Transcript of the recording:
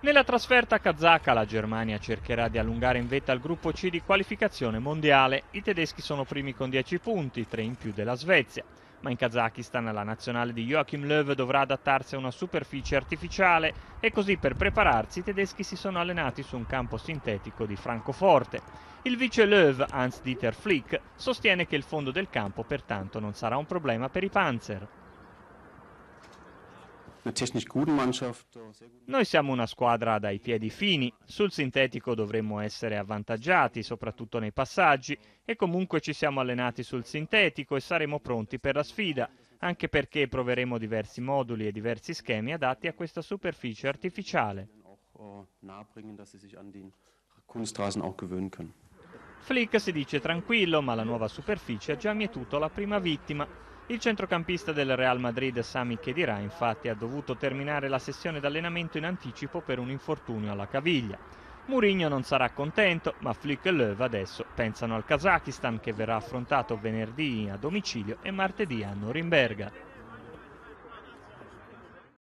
Nella trasferta kazaka la Germania cercherà di allungare in vetta il gruppo C di qualificazione mondiale. I tedeschi sono primi con 10 punti, 3 in più della Svezia. Ma in Kazakistan la nazionale di Joachim Löw dovrà adattarsi a una superficie artificiale e così per prepararsi i tedeschi si sono allenati su un campo sintetico di Francoforte. Il vice Löw, Hans-Dieter Flick, sostiene che il fondo del campo pertanto non sarà un problema per i Panzer. Noi siamo una squadra dai piedi fini, sul sintetico dovremmo essere avvantaggiati, soprattutto nei passaggi, e comunque ci siamo allenati sul sintetico e saremo pronti per la sfida, anche perché proveremo diversi moduli e diversi schemi adatti a questa superficie artificiale. Flick si dice tranquillo, ma la nuova superficie ha già mietuto la prima vittima. Il centrocampista del Real Madrid Sami Khedira infatti ha dovuto terminare la sessione d'allenamento in anticipo per un infortunio alla caviglia. Mourinho non sarà contento, ma Flick e Löw adesso pensano al Kazakistan che verrà affrontato venerdì a domicilio e martedì a Norimberga.